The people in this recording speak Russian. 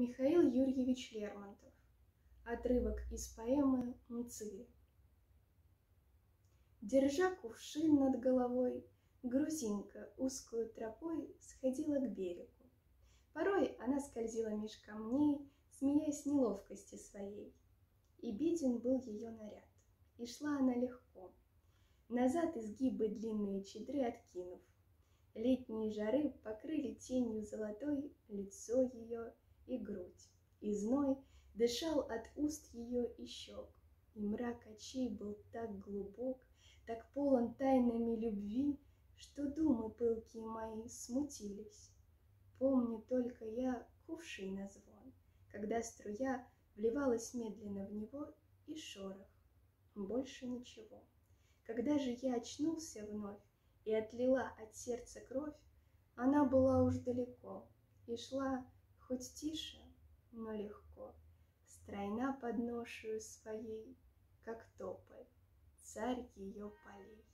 Михаил Юрьевич Лермонтов. Отрывок из поэмы «Мцыри». Держа кувшин над головой, грузинка узкую тропой сходила к берегу. Порой она скользила меж камней, смеясь неловкости своей. И беден был ее наряд, и шла она легко, назад изгибы длинные чедры откинув. Летние жары покрыли тенью золотой лицо ее зной дышал от уст ее и щек, и мрак очей был так глубок, так полон тайнами любви, что думы пылкие мои смутились. Помню только я кувшина звон, когда струя вливалась медленно в него и шорох, больше ничего. Когда же я очнулся вновь и отлила от сердца кровь, она была уж далеко и шла хоть тише, но легко, Стройна под ношею своей, как тополь, царь ее полей.